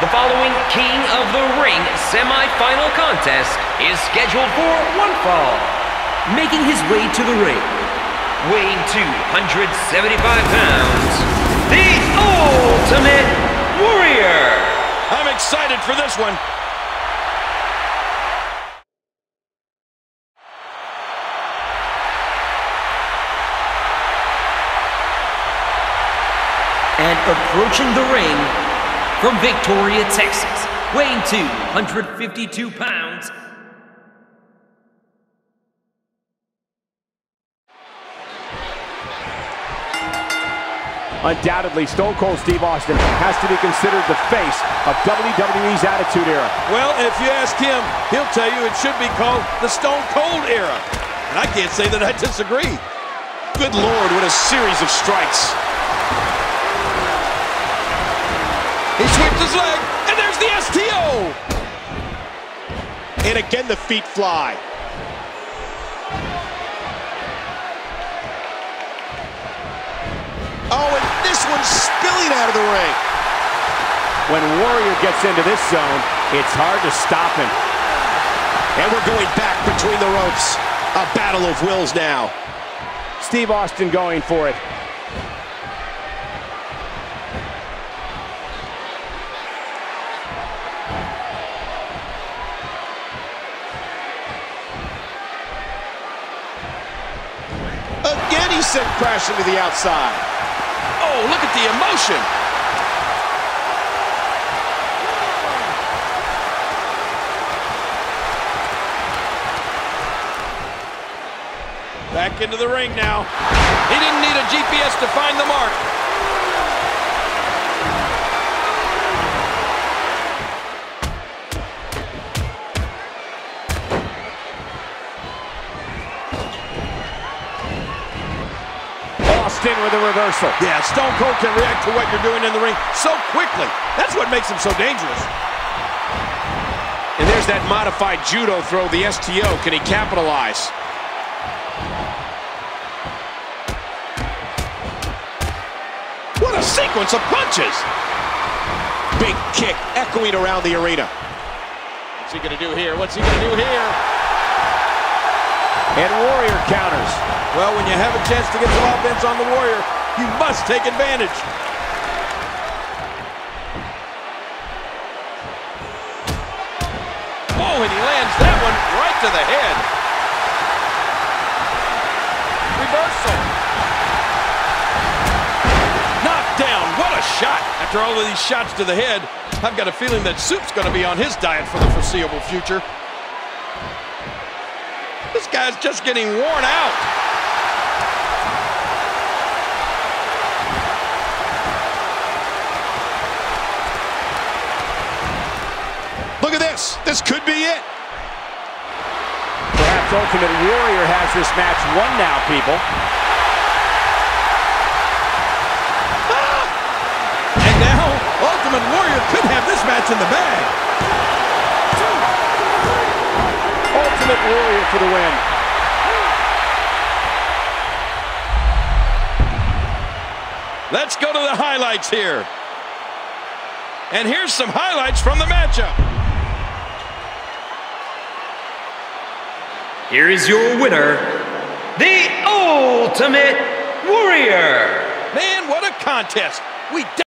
The following King of the Ring semi-final contest is scheduled for one fall. Making his way to the ring, weighing 275 pounds, the Ultimate Warrior! I'm excited for this one. And approaching the ring from Victoria, Texas, weighing 252 pounds, Undoubtedly, Stone Cold Steve Austin has to be considered the face of WWE's Attitude Era. Well, if you ask him, he'll tell you it should be called the Stone Cold Era. And I can't say that I disagree. Good Lord, what a series of strikes. He sweeps his leg, and there's the STO! And again, the feet fly. Oh, and this one's spilling out of the ring. When Warrior gets into this zone, it's hard to stop him. And we're going back between the ropes. A battle of wills now. Steve Austin going for it. Again, he sent crashing to the outside. Oh, look at the emotion. Back into the ring now. He didn't need a GPS to find the mark. Austin with a reversal. Yeah, Stone Cold can react to what you're doing in the ring so quickly. That's what makes him so dangerous. And there's that modified judo throw, the STO. Can he capitalize? What a sequence of punches! Big kick echoing around the arena. What's he going to do here? What's he going to do here? And Warrior counters. Well, when you have a chance to get some offense on the Warrior, you must take advantage. Oh, and he lands that one right to the head. Reversal. Knocked down. What a shot. After all of these shots to the head, I've got a feeling that Soup's going to be on his diet for the foreseeable future. This guy's just getting worn out. Look at this. This could be it. Perhaps Ultimate Warrior has this match won now, people. Ah! And now, Ultimate Warrior could have this match in the bag. Warrior for the win. Let's go to the highlights here. And here's some highlights from the matchup. here is your winner, the Ultimate Warrior! Man, what a contest. We